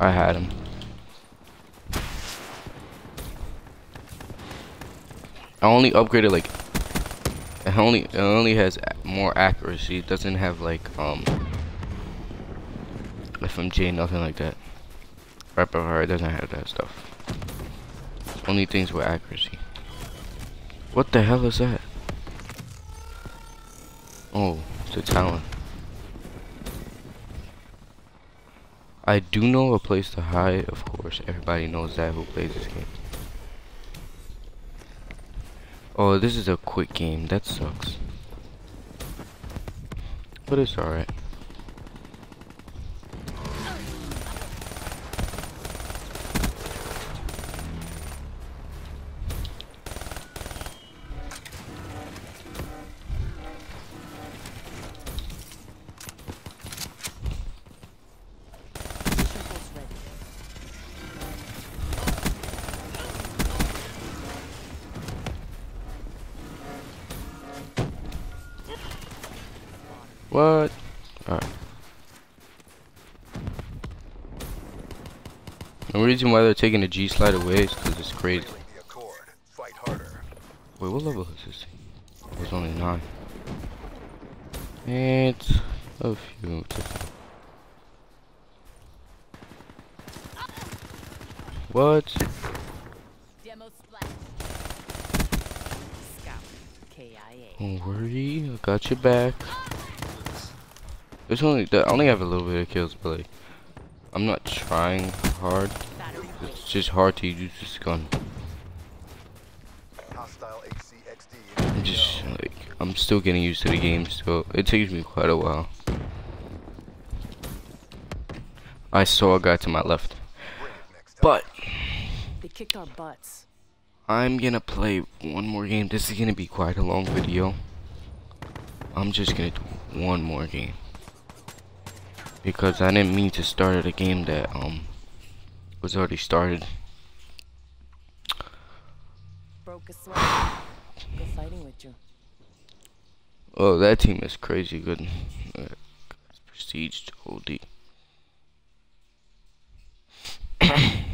I had him. I only upgraded like it only it only has more accuracy. It doesn't have like um FMJ nothing like that. Rapid doesn't have that stuff. Only things with accuracy. What the hell is that? Oh, it's a talent. I do know a place to hide, of course. Everybody knows that who plays this game. Oh, this is a quick game. That sucks. But it's alright. What? Alright. The reason why they're taking the G slide away is because it's crazy. Wait, what level is this? It was only 9. It's a few. What? Don't worry, I got your back. There's only I only have a little bit of kills, but like I'm not trying hard. It's just hard to use this gun. I'm just like I'm still getting used to the game, so it takes me quite a while. I saw a guy to my left, but they kicked our butts. I'm gonna play one more game. This is gonna be quite a long video. I'm just gonna do one more game because I didn't mean to start a game that um was already started. Broke a sweat. Fighting with you. Oh, that team is crazy good. Uh, prestige OD.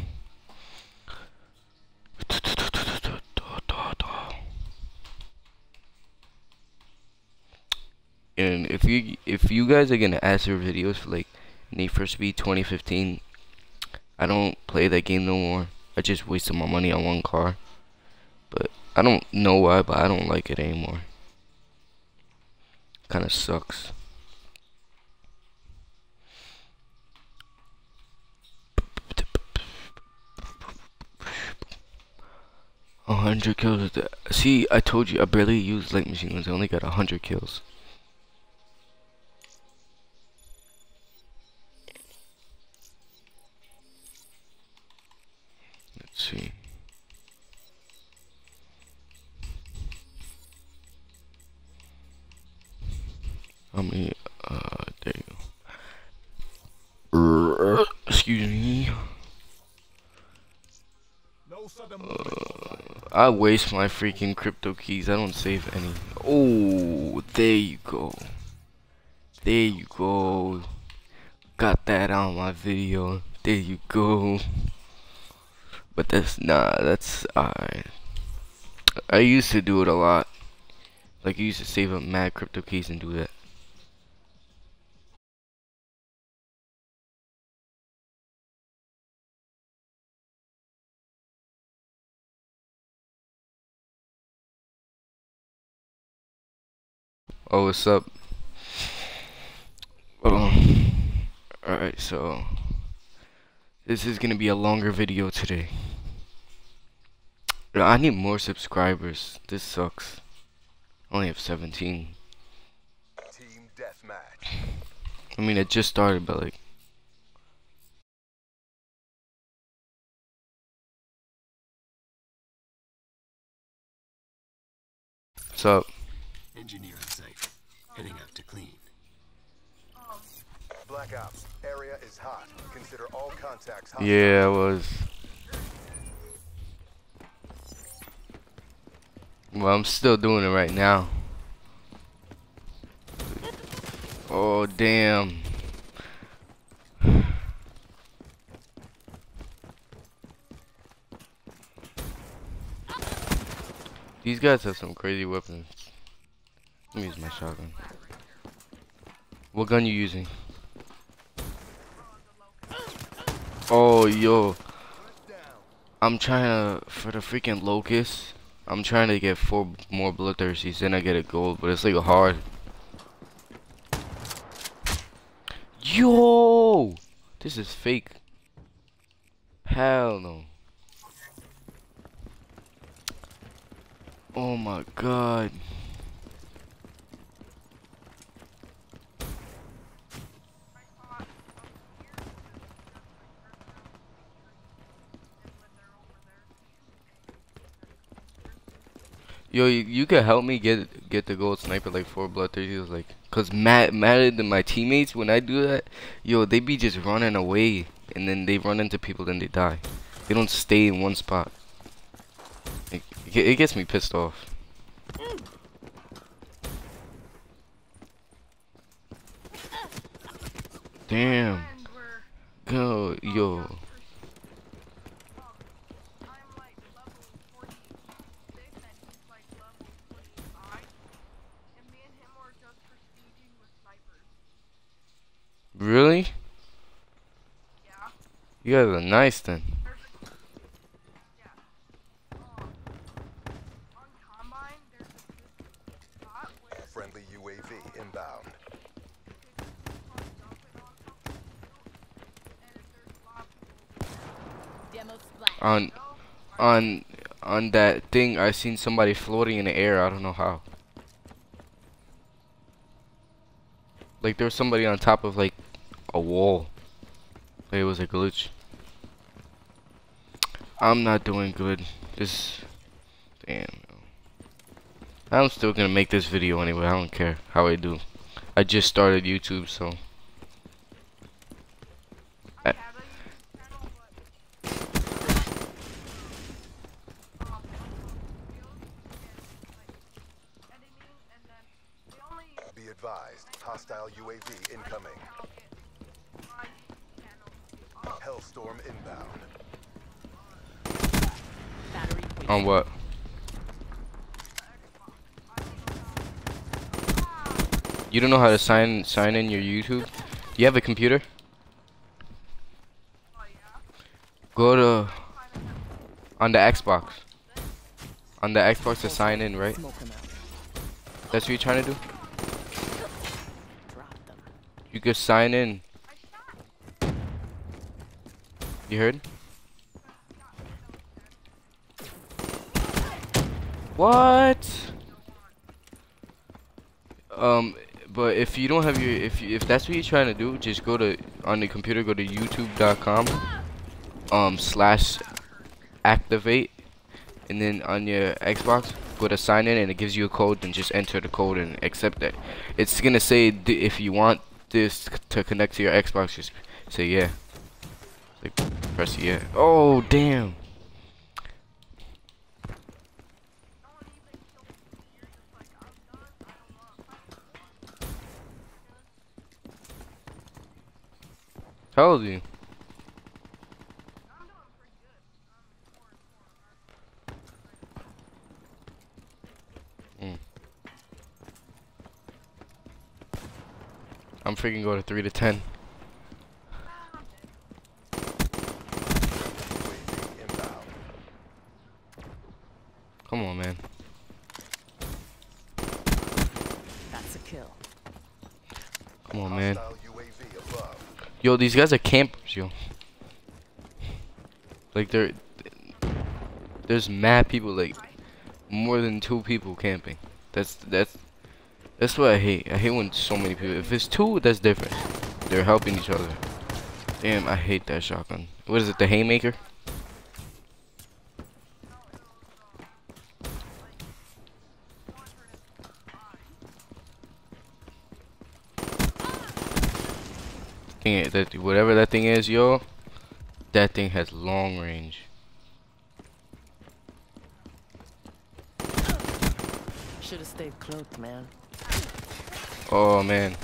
and if you if you guys are gonna ask for videos for like Need for Speed 2015, I don't play that game no more. I just wasted my money on one car, but I don't know why, but I don't like it anymore. Kind of sucks. A hundred kills. See, I told you I barely used light machine guns. I only got a hundred kills. Many? Uh, go. Excuse me. Uh, I waste my freaking crypto keys. I don't save any. Oh, there you go. There you go. Got that on my video. There you go. But that's nah, that's alright. I used to do it a lot. Like I used to save up mad crypto keys and do that. Oh, what's up? Oh, alright, so this is gonna be a longer video today. I need more subscribers. This sucks. I only have 17. Team deathmatch. I mean, it just started, but like. What's up? Engineering site. Heading out to clean. Oh. Blackout. Area is hot. Consider all contacts hot. Yeah, I was. Well, I'm still doing it right now. Oh, damn. These guys have some crazy weapons. Let me use my shotgun. What gun you using? Oh, yo. I'm trying to, for the freaking Locus, I'm trying to get four more bloodthirsties, then I get a gold, but it's like a hard. Yo! This is fake. Hell no. Oh my god. Yo, you, you could help me get get the gold sniper like four bloodthirsties, like, cause mad madder than my teammates when I do that. Yo, they be just running away, and then they run into people, then they die. They don't stay in one spot. It, it gets me pissed off. Damn. Go, yo. Really? You guys are nice then. Friendly UAV inbound. On, on, on that thing, I seen somebody floating in the air. I don't know how. Like there was somebody on top of like a wall. It was a glitch. I'm not doing good. This, damn. I'm still gonna make this video anyway. I don't care how I do. I just started YouTube, so. I- Be advised. Hostile UAV incoming. Hellstorm inbound. Battery weak. On what? You don't know how to sign sign in your YouTube? You have a computer? Go to on the Xbox. On the Xbox to sign in, right? That's what you're trying to do? You could sign in. You heard? What? Um, but if you don't have your, if you, if that's what you're trying to do, just go to on the computer, go to YouTube.com, um slash activate, and then on your Xbox, go to sign in, and it gives you a code, and just enter the code and accept that. It's gonna say if you want this to connect to your Xbox, just say yeah. Like press yeah. Oh damn. How old you? I'm freaking going to 3 to 10. Come on, man. That's a kill. Come on, man. Hostile UAV above. Yo, these guys are campers, yo. Like, they're... There's mad people, like, more than two people camping. That's, that's... That's what I hate. I hate when so many people... If it's two, that's different. They're helping each other. Damn, I hate that shotgun. What is it, the Haymaker? Thing that whatever that thing is, yo, that thing has long range. Should have stayed cloaked, man. Oh man,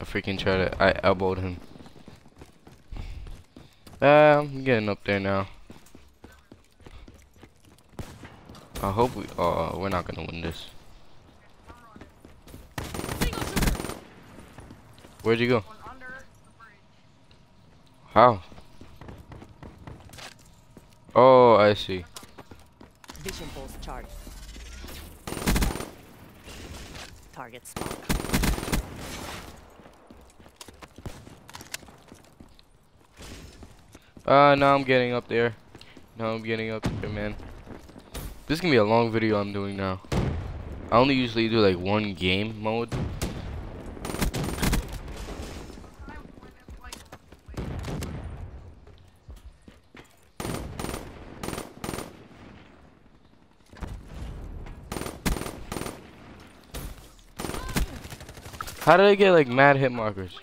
I freaking tried to. I elbowed him. Ah, I'm getting up there now. I hope we. Oh, we're not gonna win this. Where'd you go? How? Oh, I see. Vision pulse charged. Target spot. Uh, now I'm getting up there. Now I'm getting up there, man. This is gonna be a long video I'm doing now. I only usually do like one game mode. How did I get like mad hit markers?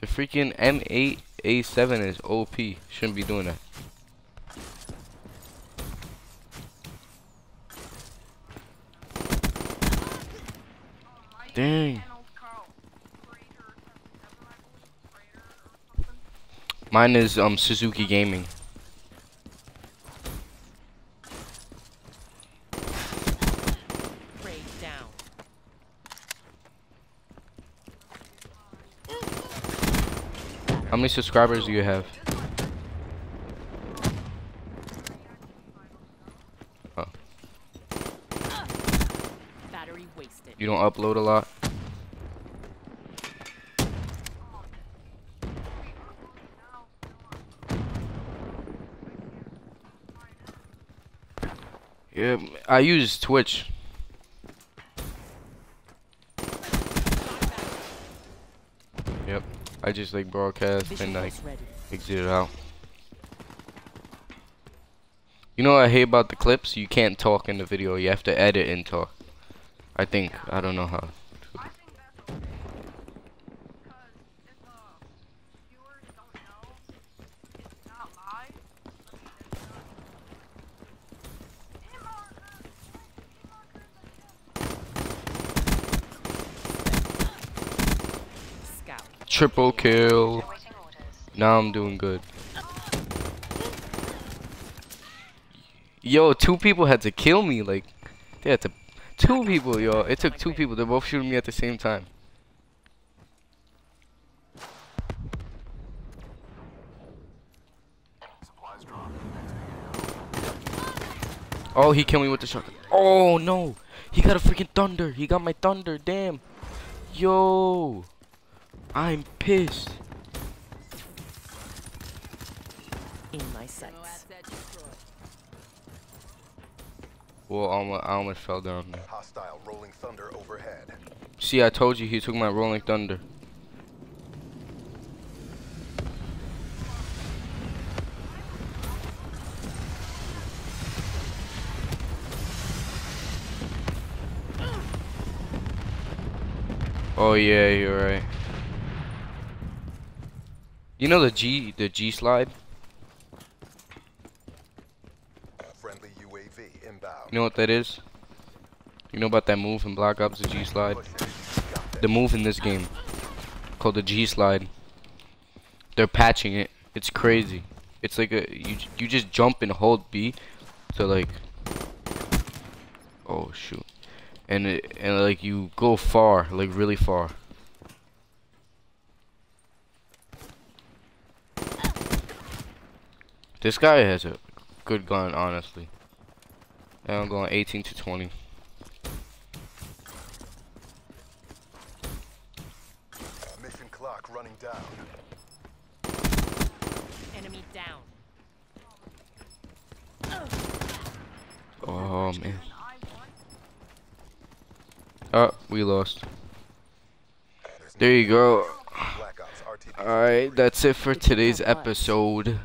The freaking M8 A7 is OP. Shouldn't be doing that. Dang. Mine is um Suzuki Gaming. Prey down. How many subscribers do you have? Oh, Battery wasted. you don't upload a lot? Yeah, I use Twitch. I just like broadcast Vision and like exit it out. You know what I hate about the clips? You can't talk in the video. You have to edit and talk. I think. I don't know how. I think that's okay. Because if uh, viewers don't know, it's not live. I mean, it's not. Scout. Triple kill. Now I'm doing good. Yo, two people had to kill me. Like, they had to. Two people, yo. It took two people. They're both shooting me at the same time. Oh, he killed me with the shotgun. Oh no, he got a freaking thunder. He got my thunder. Damn. Yo, I'm pissed. In my sights. Well, I almost, I almost fell down there. Hostile rolling thunder overhead. See, I told you he took my rolling thunder. Oh yeah, you're right. You know the G, the G slide. Friendly UAV inbound. You know what that is? You know about that move in Black Ops, the G slide? The move in this game called the G slide. They're patching it. It's crazy. It's like a you you just jump and hold B to like oh shoot. And it, and like you go far, like really far. This guy has a good gun, honestly. And I'm going 18 to 20. Mission clock running down. Enemy down. Oh man. Oh, we lost. There you go. Black Ops RTB. Alright, that's it for today's episode.